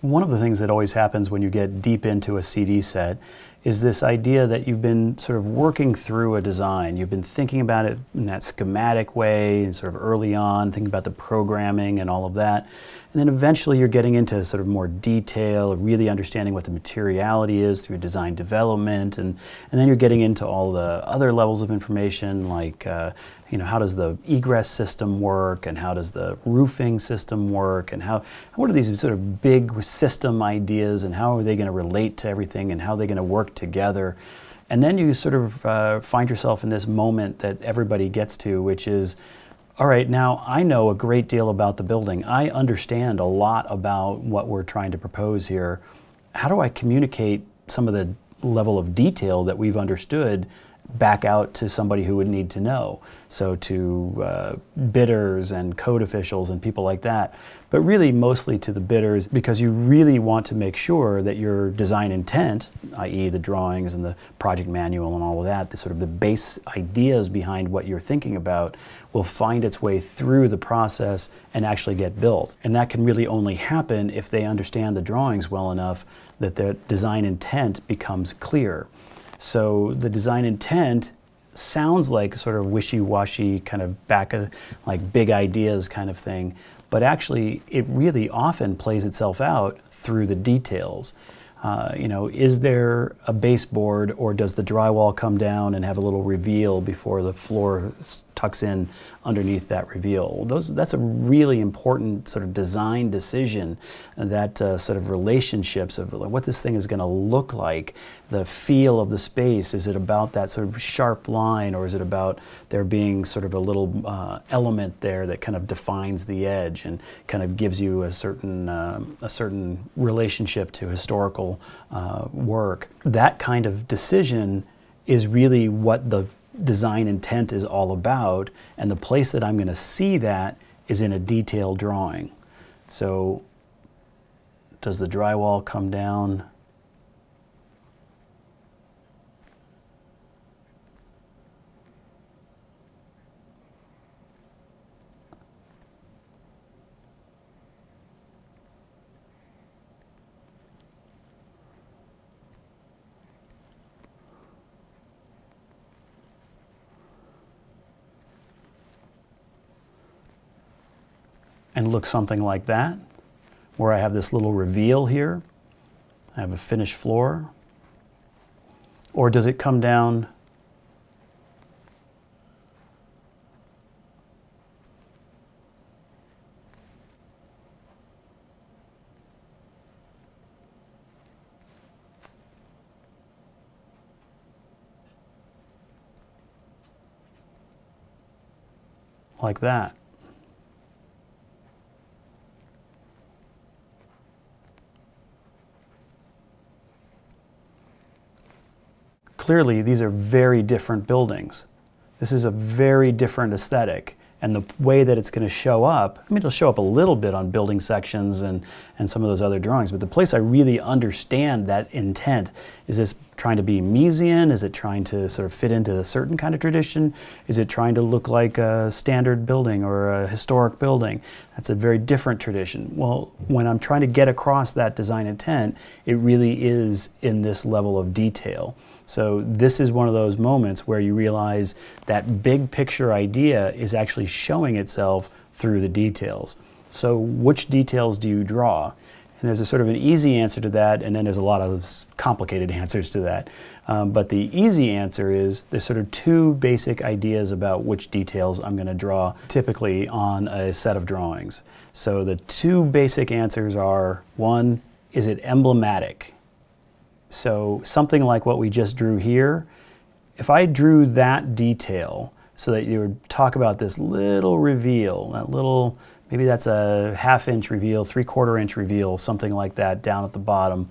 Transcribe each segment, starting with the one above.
One of the things that always happens when you get deep into a CD set is this idea that you've been sort of working through a design. You've been thinking about it in that schematic way and sort of early on, thinking about the programming and all of that. And then eventually you're getting into sort of more detail, really understanding what the materiality is through design development. And, and then you're getting into all the other levels of information like, uh, you know, how does the egress system work and how does the roofing system work and how, what are these sort of big system ideas and how are they going to relate to everything and how are they going to work together. And then you sort of uh, find yourself in this moment that everybody gets to, which is, all right, now I know a great deal about the building. I understand a lot about what we're trying to propose here. How do I communicate some of the level of detail that we've understood back out to somebody who would need to know. So to uh, bidders and code officials and people like that, but really mostly to the bidders because you really want to make sure that your design intent, i.e. the drawings and the project manual and all of that, the sort of the base ideas behind what you're thinking about will find its way through the process and actually get built. And that can really only happen if they understand the drawings well enough that their design intent becomes clear. So the design intent sounds like sort of wishy-washy kind of back of like big ideas kind of thing, but actually it really often plays itself out through the details. Uh, you know, is there a baseboard or does the drywall come down and have a little reveal before the floor tucks in underneath that reveal? Those, that's a really important sort of design decision, that uh, sort of relationships of what this thing is going to look like, the feel of the space. Is it about that sort of sharp line or is it about there being sort of a little uh, element there that kind of defines the edge and kind of gives you a certain, uh, a certain relationship to historical uh, work? That kind of decision is really what the design intent is all about, and the place that I'm going to see that is in a detailed drawing. So does the drywall come down? And look something like that, where I have this little reveal here. I have a finished floor. Or does it come down like that? Clearly these are very different buildings. This is a very different aesthetic. And the way that it's going to show up, I mean, it'll show up a little bit on building sections and, and some of those other drawings, but the place I really understand that intent is this trying to be Miesian? Is it trying to sort of fit into a certain kind of tradition? Is it trying to look like a standard building or a historic building? That's a very different tradition. Well, when I'm trying to get across that design intent, it really is in this level of detail. So this is one of those moments where you realize that big picture idea is actually showing itself through the details. So which details do you draw? And there's a sort of an easy answer to that, and then there's a lot of complicated answers to that. Um, but the easy answer is there's sort of two basic ideas about which details I'm going to draw typically on a set of drawings. So the two basic answers are one, is it emblematic? So something like what we just drew here, if I drew that detail so that you would talk about this little reveal, that little, maybe that's a half inch reveal, three quarter inch reveal, something like that down at the bottom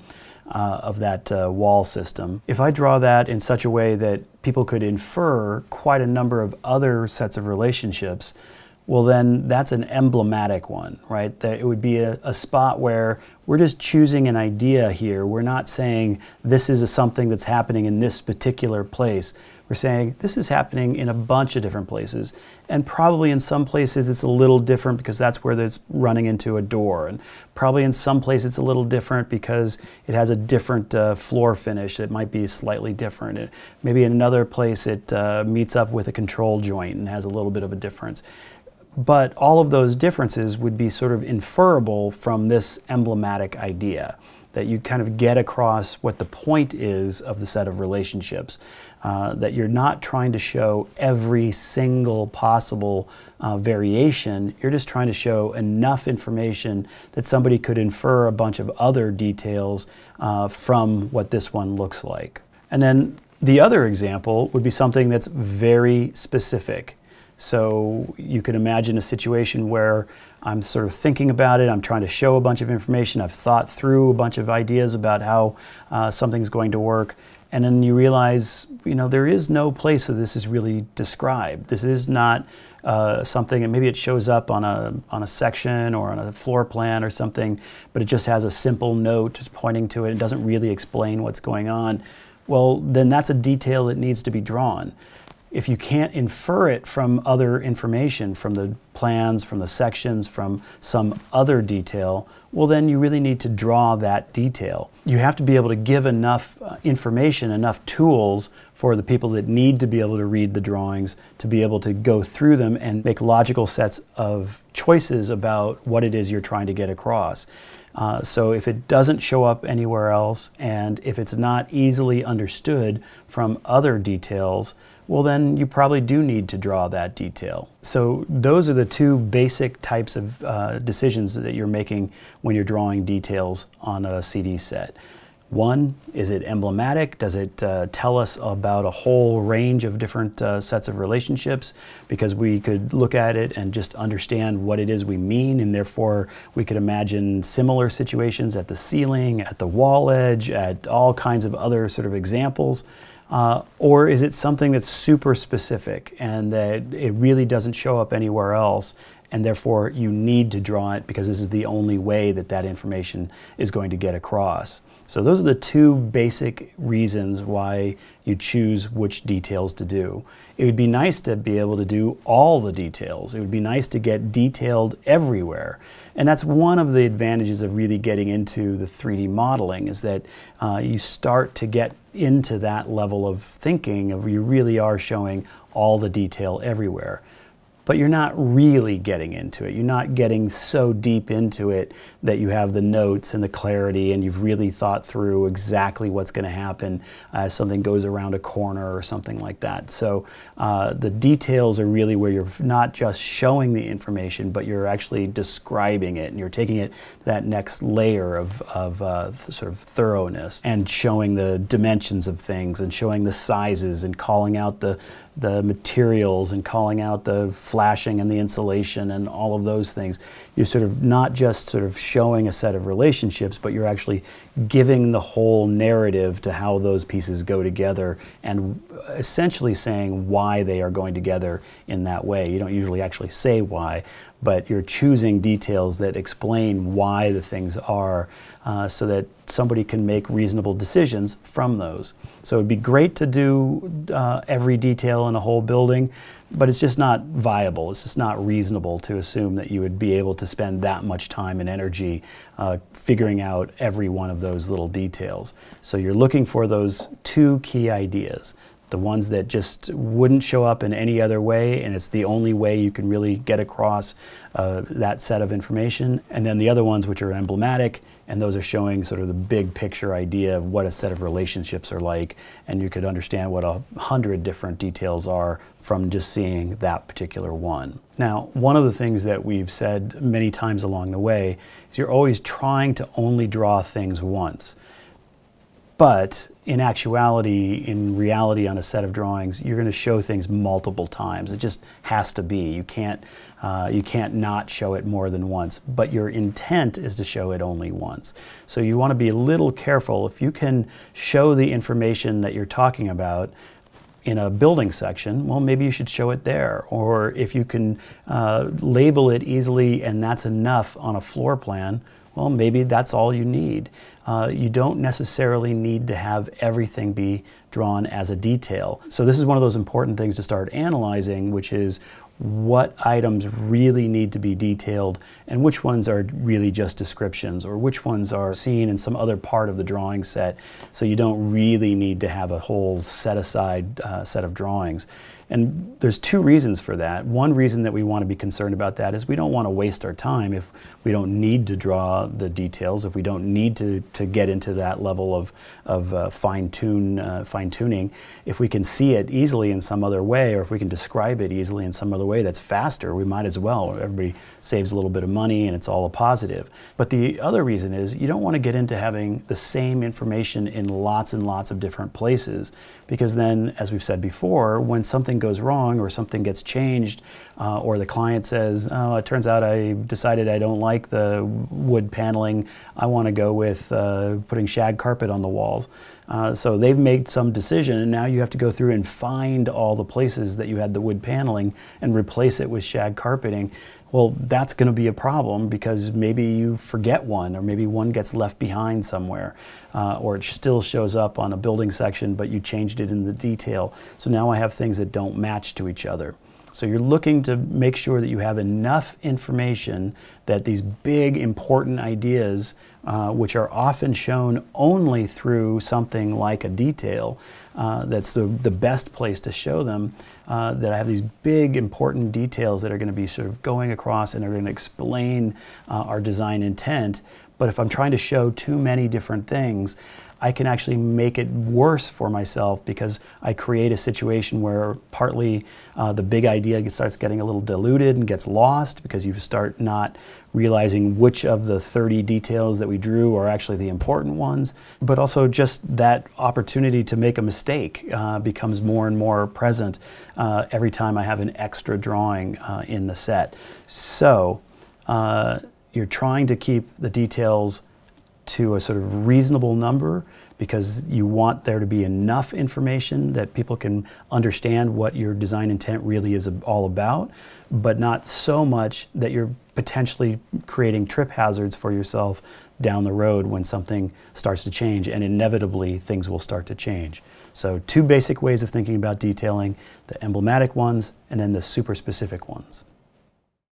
uh, of that uh, wall system. If I draw that in such a way that people could infer quite a number of other sets of relationships, well, then that's an emblematic one, right? That it would be a, a, spot where we're just choosing an idea here. We're not saying this is something that's happening in this particular place. We're saying this is happening in a bunch of different places. And probably in some places it's a little different because that's where it's running into a door. And probably in some places it's a little different because it has a different uh, floor finish that might be slightly different. Maybe in another place it uh, meets up with a control joint and has a little bit of a difference. But all of those differences would be sort of inferable from this emblematic idea that you kind of get across what the point is of the set of relationships. Uh, that you're not trying to show every single possible uh, variation, you're just trying to show enough information that somebody could infer a bunch of other details uh, from what this one looks like. And then the other example would be something that's very specific. So you can imagine a situation where I'm sort of thinking about it, I'm trying to show a bunch of information, I've thought through a bunch of ideas about how uh, something's going to work, and then you realize, you know, there is no place that this is really described. This is not uh, something, and maybe it shows up on a, on a section or on a floor plan or something, but it just has a simple note pointing to it. It doesn't really explain what's going on. Well, then that's a detail that needs to be drawn if you can't infer it from other information, from the plans, from the sections, from some other detail, well, then you really need to draw that detail. You have to be able to give enough uh, information, enough tools for the people that need to be able to read the drawings, to be able to go through them and make logical sets of choices about what it is you're trying to get across. Uh, so if it doesn't show up anywhere else and if it's not easily understood from other details, well, then you probably do need to draw that detail. So those are the two basic types of uh, decisions that you're making when you're drawing details on a CD set. One, is it emblematic? Does it uh, tell us about a whole range of different uh, sets of relationships? Because we could look at it and just understand what it is we mean, and therefore we could imagine similar situations at the ceiling, at the wall edge, at all kinds of other sort of examples. Uh, or is it something that's super specific and that it really doesn't show up anywhere else and therefore you need to draw it because this is the only way that that information is going to get across. So those are the two basic reasons why you choose which details to do. It would be nice to be able to do all the details. It would be nice to get detailed everywhere. And that's one of the advantages of really getting into the 3D modeling is that uh, you start to get into that level of thinking of you really are showing all the detail everywhere but you're not really getting into it. You're not getting so deep into it that you have the notes and the clarity and you've really thought through exactly what's going to happen as something goes around a corner or something like that. So uh, the details are really where you're not just showing the information, but you're actually describing it and you're taking it to that next layer of, of uh, sort of thoroughness and showing the dimensions of things and showing the sizes and calling out the the materials and calling out the flashing and the insulation and all of those things. You're sort of not just sort of showing a set of relationships, but you're actually giving the whole narrative to how those pieces go together and essentially saying why they are going together in that way. You don't usually actually say why, but you're choosing details that explain why the things are uh, so that somebody can make reasonable decisions from those. So it'd be great to do uh, every detail in a whole building, but it's just not viable. It's just not reasonable to assume that you would be able to spend that much time and energy uh, figuring out every one of those little details. So you're looking for those two key ideas the ones that just wouldn't show up in any other way, and it's the only way you can really get across uh, that set of information. And then the other ones which are emblematic, and those are showing sort of the big picture idea of what a set of relationships are like, and you could understand what a hundred different details are from just seeing that particular one. Now, one of the things that we've said many times along the way is you're always trying to only draw things once. But in actuality, in reality, on a set of drawings, you're going to show things multiple times. It just has to be. You can't, uh, you can't not show it more than once. But your intent is to show it only once. So you want to be a little careful. If you can show the information that you're talking about in a building section, well, maybe you should show it there. Or if you can uh, label it easily and that's enough on a floor plan, well, maybe that's all you need. Uh, you don't necessarily need to have everything be drawn as a detail. So this is one of those important things to start analyzing, which is what items really need to be detailed and which ones are really just descriptions or which ones are seen in some other part of the drawing set so you don't really need to have a whole set aside uh, set of drawings. And there's two reasons for that. One reason that we want to be concerned about that is we don't want to waste our time if we don't need to draw the details, if we don't need to, to get into that level of, of uh, fine, tune, uh, fine tuning. If we can see it easily in some other way, or if we can describe it easily in some other way that's faster, we might as well. Everybody saves a little bit of money and it's all a positive. But the other reason is you don't want to get into having the same information in lots and lots of different places because then, as we've said before, when something something goes wrong or something gets changed, uh, or the client says, "Oh, it turns out I decided I don't like the wood paneling. I want to go with uh, putting shag carpet on the walls." Uh, so they've made some decision, and now you have to go through and find all the places that you had the wood paneling and replace it with shag carpeting. Well, that's going to be a problem because maybe you forget one, or maybe one gets left behind somewhere, uh, or it still shows up on a building section, but you changed it in the detail. So now I have things that don't match to each other. So you're looking to make sure that you have enough information that these big important ideas, uh, which are often shown only through something like a detail, uh, that's the, the best place to show them, uh, that I have these big important details that are going to be sort of going across and are going to explain uh, our design intent. But if I'm trying to show too many different things, I can actually make it worse for myself because I create a situation where partly uh, the big idea starts getting a little diluted and gets lost because you start not realizing which of the 30 details that we drew are actually the important ones, but also just that opportunity to make a mistake uh, becomes more and more present uh, every time I have an extra drawing uh, in the set. So uh, you're trying to keep the details to a sort of reasonable number because you want there to be enough information that people can understand what your design intent really is all about, but not so much that you're potentially creating trip hazards for yourself down the road when something starts to change, and inevitably things will start to change. So, two basic ways of thinking about detailing the emblematic ones and then the super specific ones.